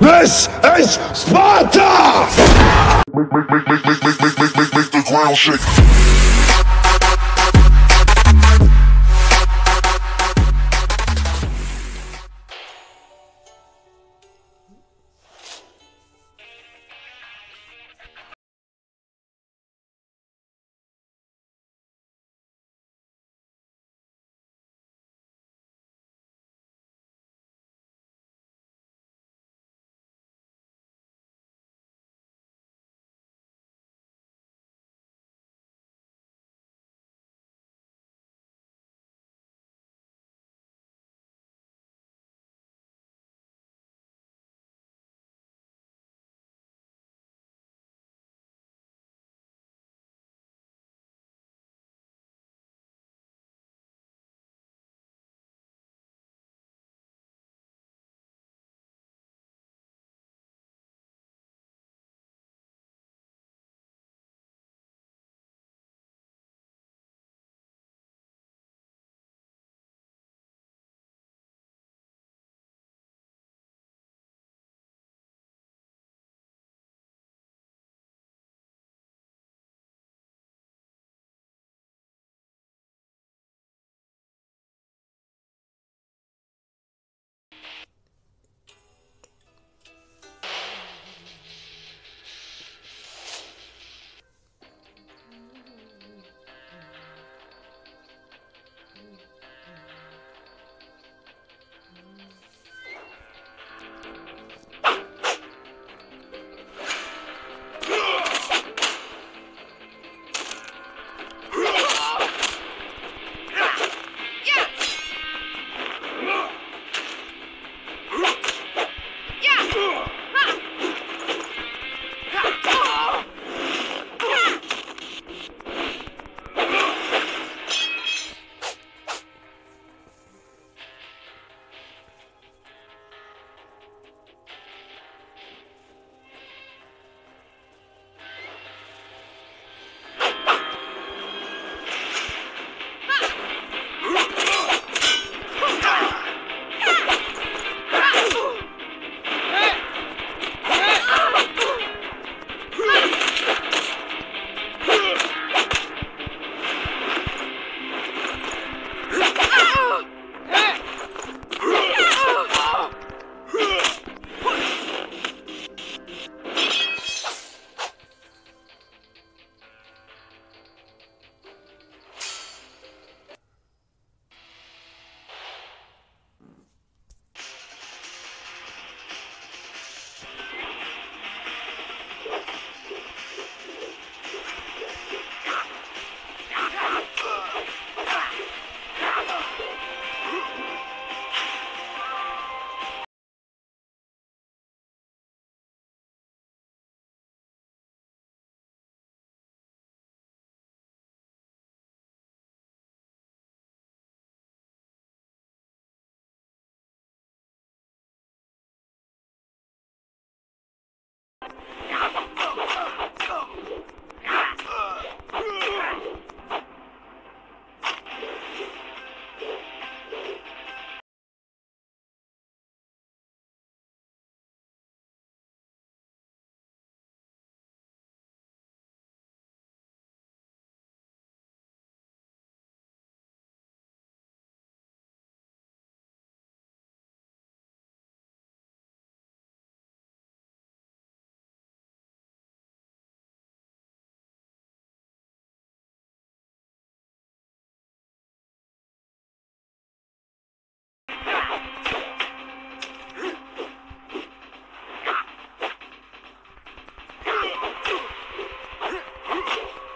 This is Sparta! Make, make, make, make, make, make, make, make, make the ground shake. Thank you.